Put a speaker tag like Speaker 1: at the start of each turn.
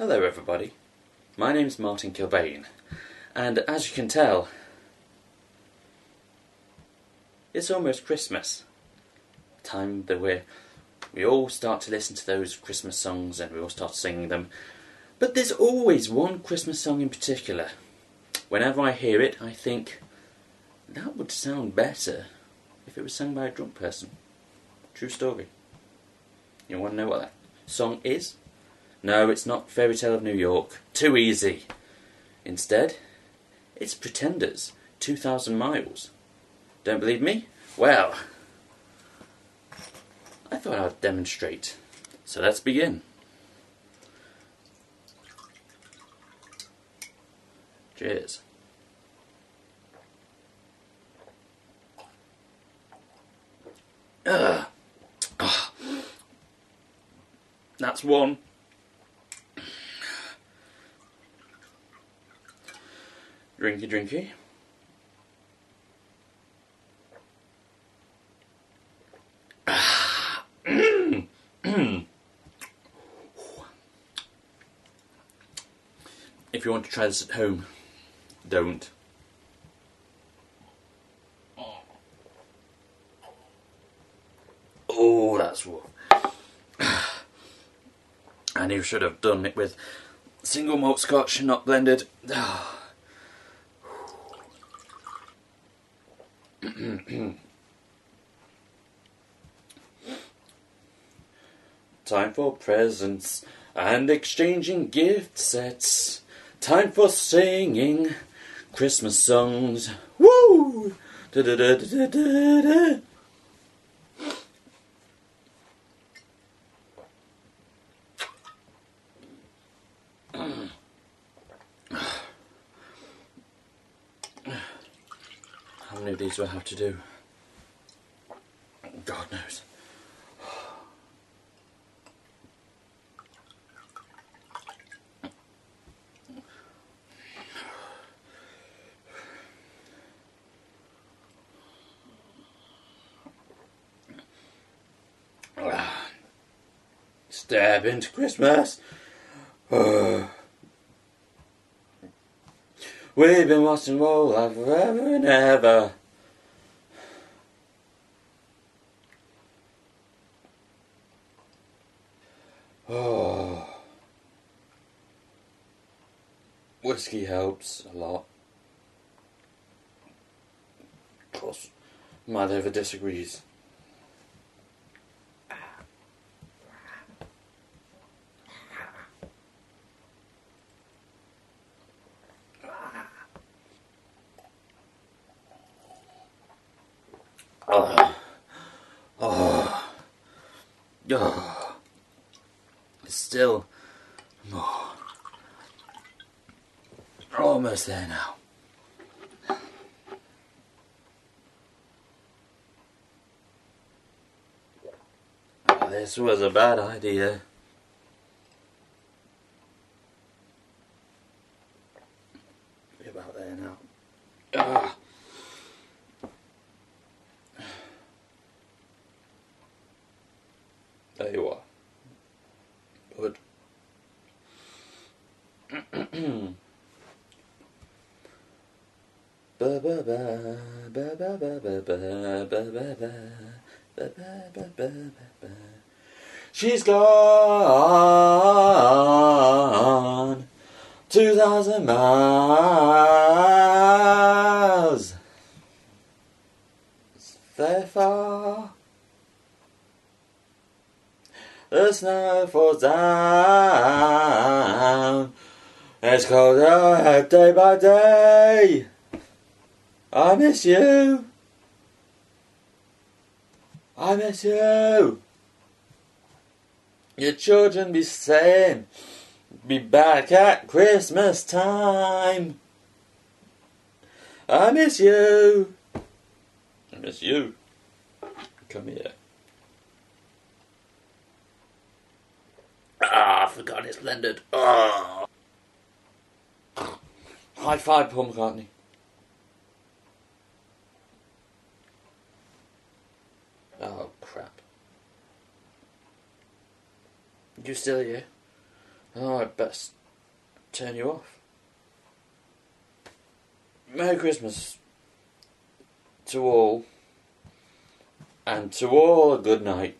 Speaker 1: Hello, everybody. My name's Martin Kilbane, and as you can tell, it's almost Christmas. Time that we we all start to listen to those Christmas songs and we all start singing them. But there's always one Christmas song in particular. Whenever I hear it, I think that would sound better if it was sung by a drunk person. True story. You want to know what that song is? No, it's not Fairy Tale of New York. Too easy. Instead, it's Pretenders, 2,000 Miles. Don't believe me? Well, I thought I'd demonstrate. So let's begin. Cheers. Ugh. That's one. Drinky, drinky. if you want to try this at home, don't. Oh, that's what. And you should have done it with single malt scotch, not blended. Time for presents and exchanging gift sets. Time for singing Christmas songs. Woo! Da da da How many of these do I have to do? God knows. Ah, Step into Christmas. Oh. We've been watching roll life forever and ever. Oh. Whiskey helps a lot. Of course, my liver disagrees. Oh. Oh. Oh. It's still more. Almost there now. Oh, this was a bad idea. Be about there now. Ah. There you are. Good. Ba ba ba ba ba ba ba ba ba ba ba ba ba ba. She's gone two thousand miles. The snow falls down. It's colder day by day. I miss you. I miss you. Your children be saying, be back at Christmas time. I miss you. I miss you. Come here. Ah, I forgot it's blended. Ah. High five, Paul McCartney. Oh, crap. You still here? Oh, I best turn you off. Merry Christmas to all, and to all a good night.